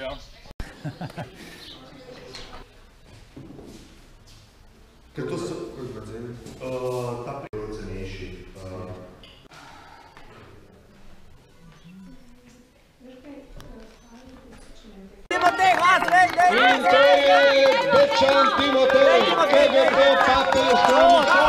Ker to so, koliko ima cene? Uh, ta je cenejši. Uh, In to je Bečan Timotej, KGP Papel Štromica.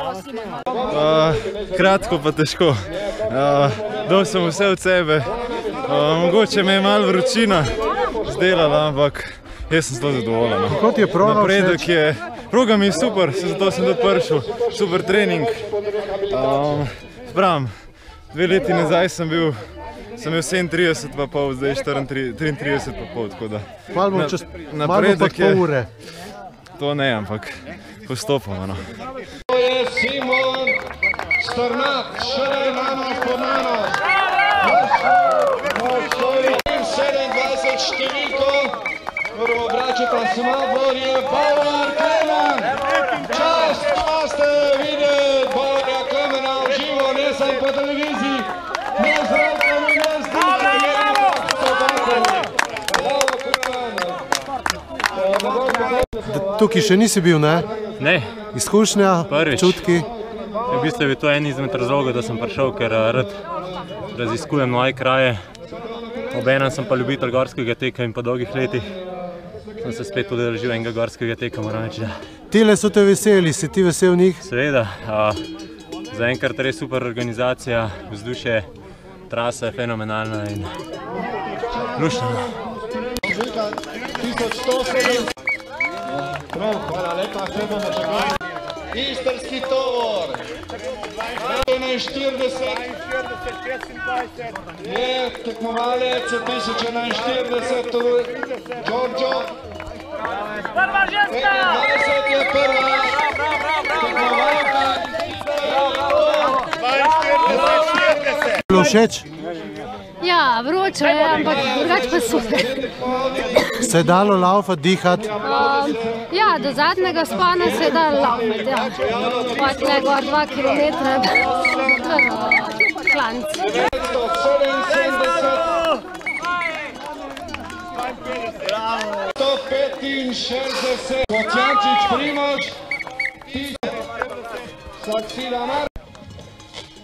Uh, kratko pa težko. Uh, dal sem vse od sebe. Uh, mogoče me je malo vročina zdelala, ampak jaz sem zelo zadovoljen. no. Kot je proga Napredek všeč? je, proga mi je super, se zato sem tudi prišel. Super trening. Um, Pravim, dve leti nazaj sem bil, sem imel 37 pa pol, zdaj 34, 33 pa pol, tako da. Malo bom Na- čez napredek je- pol ure. To ne, ampak postopoma. No. Je Simon Strnat, še imamo pomano. 27 številko, prvo vračata Smabor je Bauer Klemen. Čast, pa ste videli Bauerja Klemena v živo, ne samo po televiziji. Ne zraka, ne ne zdaj, ne Bravo, Klemen. Tukaj še nisi bil, ne? Ne, Izkušnja, Prvič. čutki. v bistvu je to en izmed razlogov, da sem prišel, ker eh, rad raziskujem nove kraje. Obenem sem pa ljubitelj gorskega teka in po dolgih letih sem se spet udeležil enega gorskega teka, moram reči. Da. Tile so te veseli, si ti vesel njih? Seveda, a, zaenkrat res super organizacija, vzdušje, trasa je fenomenalna in 1107. Prav, hvala lepa, še bomo čakali. Istrski tovor. 41. Je tekmovalec 1041, to je Đorđo. Prva ženska! 25 je prva. Tekmovalka. Bilo všeč? Ja, vroče je, ampak drugače pa super. Se je dalo laufati, dihati? Um, ja, do zadnjega spana se je dal laumeti, ja. Pa tle gor dva kilometra, klanc. 165, Kocijančič Primož, Saksila Mar,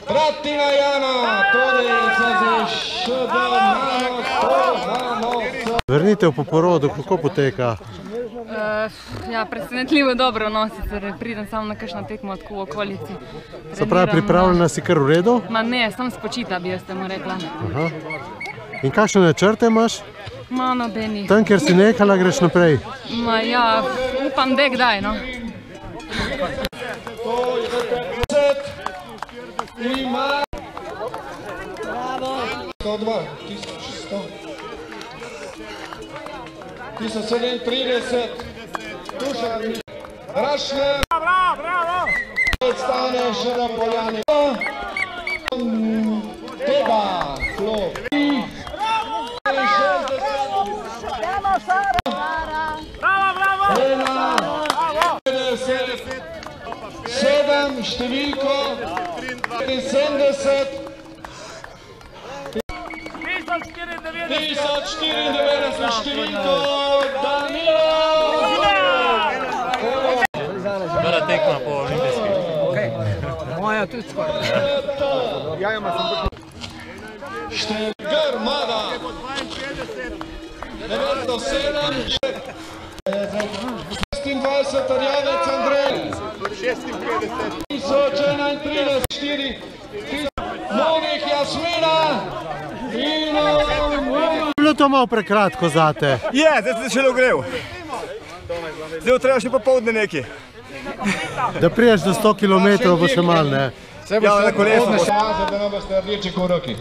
Bratina Jana, torej se za ŠD Mano, Mano, Vrnitev po porodu, kako poteka? Uh, ja, presenetljivo dobro, no, sicer pridem samo na kakšno tekmo tako v okolici. Se pravi, pripravljena si kar v redu? Ma ne, sem spočita, bi jaz temu rekla. Aha. In kakšne načrte imaš? Ma nobeni. Tam, kjer si nehala, greš naprej. Ma ja, upam, da kdaj, no. ima 102, 1100, 1037, Dušan Rašner, stane še na poljani. Teba, klop. Sedem številko, 73, 1094 številko, Danilo! Prva tekma po olimpijski. Grmada! 907, 26, Rjavec Andrej, 1031, 4, Monik Jasmina in Bilo to malo prekratko zate. Je, zdaj sem se še dogrel. Zdaj treba še popoldne neki. Da priješ do 100 km bo še malo, ne? Ja, na kolesno še. Pazi, da ne boste rdeči v roki.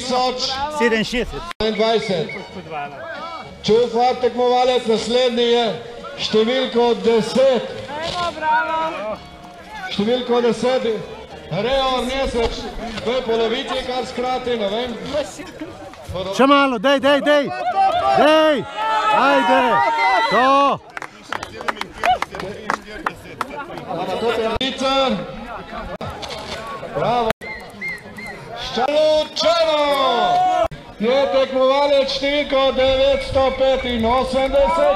1027. Čufar tekmovalec, naslednji je številko 10. Številko 10. Reor Nesreč, v polovici, kar skrati, ne vem. Še malo, dej, dej, dej! Dej! Ajde! To! Bravo. Ščalučano. Je tekmovalec številko 985,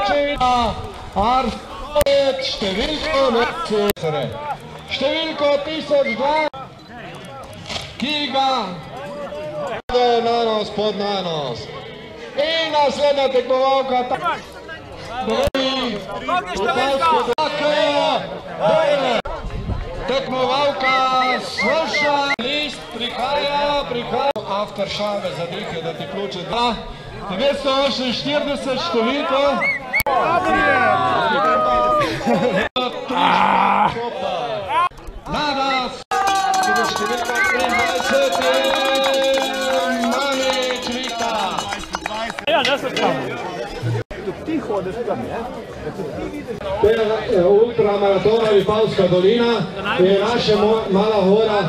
Čevina. Arfet številko Necere. Številko 1002, ki ga nanos pod nanos. In naslednja tekmovalka. Tekmovalka sluša, list prihaja, prihaja. Aftershave za dihje, da ti ključe dva. 948 številko. Nada, številka 23 je Manič Vita. To je ultramaratona Vipavska dolina, je naša mala hora.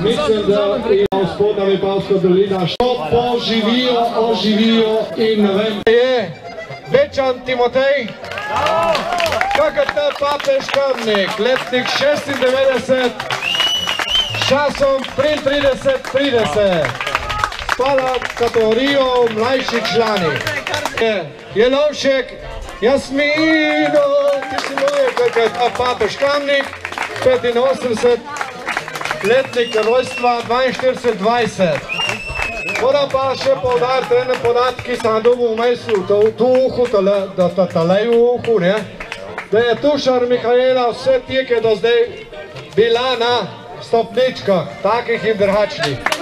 Mislim, da ima spodnja Vipavska dolina, što poživijo, oživijo in ne vem. Je Bečan Timotej, KKT Papež Kamnik, letnik 96, časom 33-30. Spada v kategorijo mlajši člani. Je Jelovšek, Jasmino, ti si moj, KKT Papež Kamnik, 85, letnik rojstva 42-20. Moram pa še povdariti ene podatke, sem dobil v to- tu uhu, da ta talej v uhu, ne? Da je Tušar Mihajla vse teke do zdaj bila na stopničkah, takih in drugačnih.